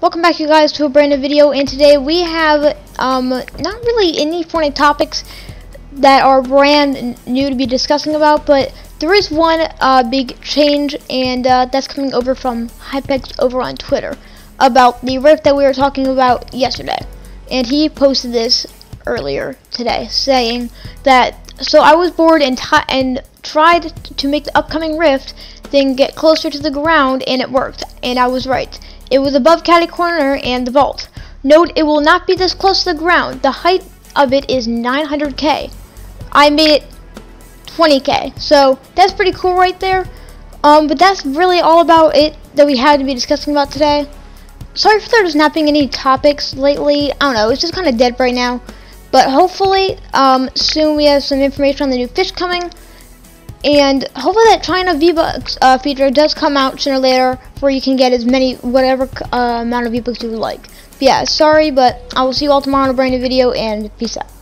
Welcome back you guys to a brand new video and today we have um, not really any funny topics that are brand new to be discussing about but there is one uh, big change and uh, that's coming over from Hypex over on Twitter about the rift that we were talking about yesterday. And he posted this earlier today saying that so I was bored and, and tried to make the upcoming rift then get closer to the ground and it worked and I was right it was above Catty Corner and the vault. Note it will not be this close to the ground. The height of it is 900k. I made it 20k. So that's pretty cool right there. Um, but that's really all about it that we had to be discussing about today. Sorry for there's not being any topics lately. I don't know. It's just kind of dead right now. But hopefully, um, soon we have some information on the new fish coming. And hopefully that China V-Bucks uh, feature does come out sooner or later where you can get as many, whatever uh, amount of V-Bucks you would like. But yeah, sorry, but I will see you all tomorrow in a brand new video, and peace out.